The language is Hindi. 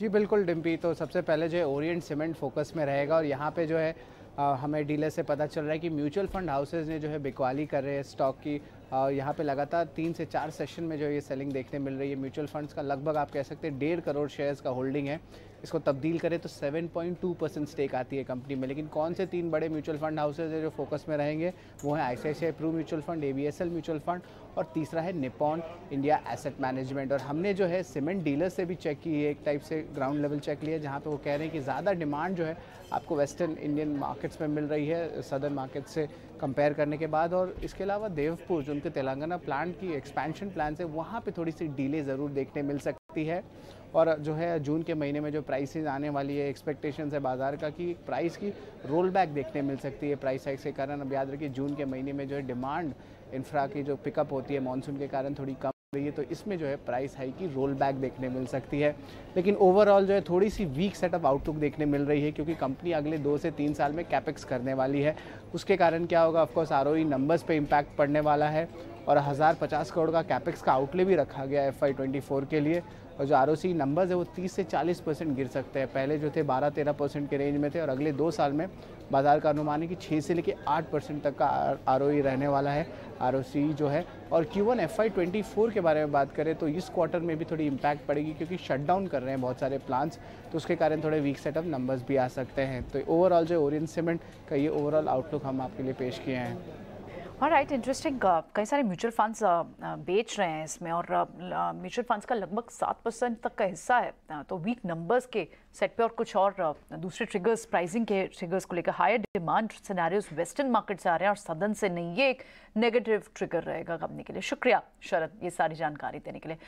जी बिल्कुल डिम्पी तो सबसे पहले जो है ओरिएंट सीमेंट फोकस में रहेगा और यहाँ पे जो है आ, हमें डीलर से पता चल रहा है कि म्यूचुअल फंड हाउसेज ने जो है बिकवाली कर रहे हैं स्टॉक की यहाँ पे लगातार तीन से चार सेशन में जो ये सेलिंग देखने मिल रही है म्यूचुअल फंड्स का लगभग आप कह सकते हैं डेढ़ करोड़ शेयर्स का होल्डिंग है। इसको तब्दील करें तो 7.2 परसेंट स्टेक आती है कंपनी में। लेकिन कौन से तीन बड़े म्यूचुअल फंड हाउसेज है जो फोकस में रहेंगे? वो हैं I C Pru mutual fund ABSL mutual fund और तीसरा है निपॉन इंडिया एसेट मैनेजमेंट और हमने जो है सीमेंट डीलर से भी चेक की है, एक टाइप से ग्राउंड लेवल चेक लिया जहाँ पर वो कह रहे हैं कि ज़्यादा डिमांड जो है आपको वेस्टर्न इंडियन मार्केट्स में मिल रही है सदर्न मार्केट से कंपेयर करने के बाद और इसके अलावा देवपुर, जो उनके तेलंगाना प्लांट की एक्सपेंशन प्लान है, वहाँ पे थोड़ी सी डीले ज़रूर देखने मिल सकती है। और जो है, जून के महीने में जो प्राइसेस आने वाली है एक्सपेक्टेशन है बाज़ार का कि प्राइस की रोल बैक देखने मिल सकती है। प्राइस हाइक्स के कारण अब याद रखिए, जून के महीने में जो है डिमांड इंफ्रा की जो पिकअप होती है मानसून के कारण थोड़ी कम है तो इसमें जो है प्राइस हाई की रोल बैक देखने मिल सकती है। लेकिन ओवरऑल जो है थोड़ी सी वीक सेटअप आउटलुक देखने मिल रही है क्योंकि कंपनी अगले दो से तीन साल में कैपेक्स करने वाली है। उसके कारण क्या होगा? ऑफकोर्स आर नंबर्स पर इम्पैक्ट पड़ने वाला है। और हज़ार पचास करोड़ का कैपेक्स का आउटले भी रखा गया एफ़ आई ट्वेंटी फोर के लिए। और जो आर ओ सी नंबर्स है, वो 30 से 40 परसेंट गिर सकते हैं। पहले जो थे 12-13 परसेंट के रेंज में थे और अगले दो साल में बाज़ार का अनुमान है कि 6 से लेकर 8 परसेंट तक का आर ओ रहने वाला है आर ओ सी जो है। और क्यू वन एफ़ के बारे में बात करें तो इस क्वार्टर में भी थोड़ी इम्पैक्ट पड़ेगी क्योंकि शट डाउन कर रहे हैं बहुत सारे प्लांट्स तो उसके कारण थोड़े वीक सेटअप नंबर्स भी आ सकते हैं। तो ओवरऑल जो ओरियन सीमेंट का ये ओवरऑल आउटलुक हम आपके लिए पेश किए हैं। और राइट इंटरेस्टिंग कई सारे म्यूचुअल फंड्स uh, uh, बेच रहे हैं इसमें और म्यूचुअल uh, फंड्स का लगभग सात परसेंट तक का हिस्सा है। तो वीक नंबर्स के सेट पे और कुछ और दूसरे ट्रिगर्स प्राइसिंग के ट्रिगर्स को लेकर higher demand scenarios western market से आ रहे हैं और सदन से नहीं ये एक नेगेटिव ट्रिगर रहेगा कंपनी के लिए। शुक्रिया शरद ये सारी जानकारी देने के लिए।